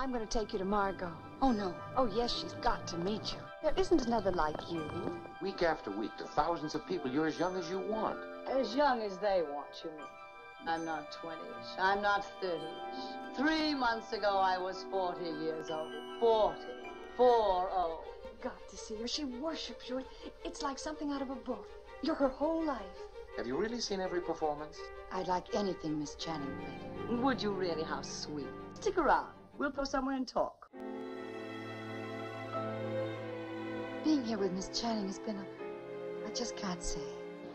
I'm going to take you to Margo. Oh, no. Oh, yes, she's got to meet you. There isn't another like you. Week after week, to thousands of people, you're as young as you want. As young as they want, you mean? I'm not 20ish. I'm not 30ish. Three months ago, I was 40 years old. 40. Four oh. Got to see her. She worships you. It's like something out of a book. You're her whole life. Have you really seen every performance? I'd like anything Miss Channing played. Would you really? How sweet. Stick around. We'll go somewhere and talk. Being here with Miss Channing has been a. I just can't say.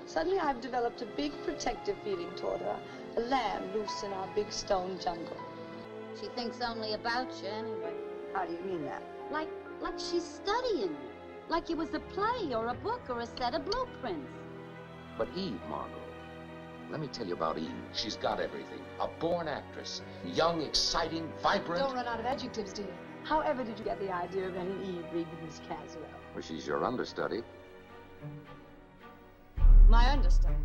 Suddenly, I've developed a big protective feeling toward her. A lamb loose in our big stone jungle. She thinks only about you anyway. How do you mean that? Like, like she's studying you. Like it was a play or a book or a set of blueprints. But Eve, Margo, let me tell you about Eve. She's got everything. A born actress. Young, exciting, vibrant. Don't run out of adjectives, dear. However did you get the idea of any Eve reading with Miss Caswell? Well, she's your understudy. My understudy.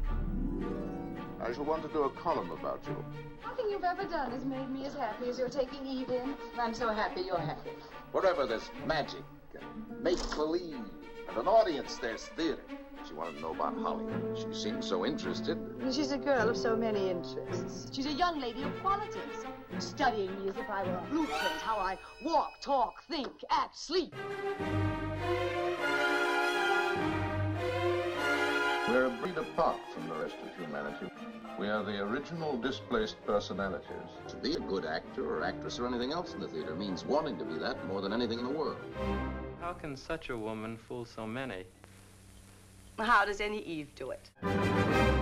I shall want to do a column about you. Nothing you've ever done has made me as happy as you're taking Eve in. I'm so happy you're happy. Wherever this magic and make-believe and an audience, there's theater. She wanted to know about Hollywood. She seemed so interested. She's a girl of so many interests. She's a young lady of qualities. Studying me as if I were a blueprint, how I walk, talk, think, act, sleep. We're a breed apart from the rest of humanity. We are the original displaced personalities. To be a good actor or actress or anything else in the theater means wanting to be that more than anything in the world. How can such a woman fool so many? How does any Eve do it?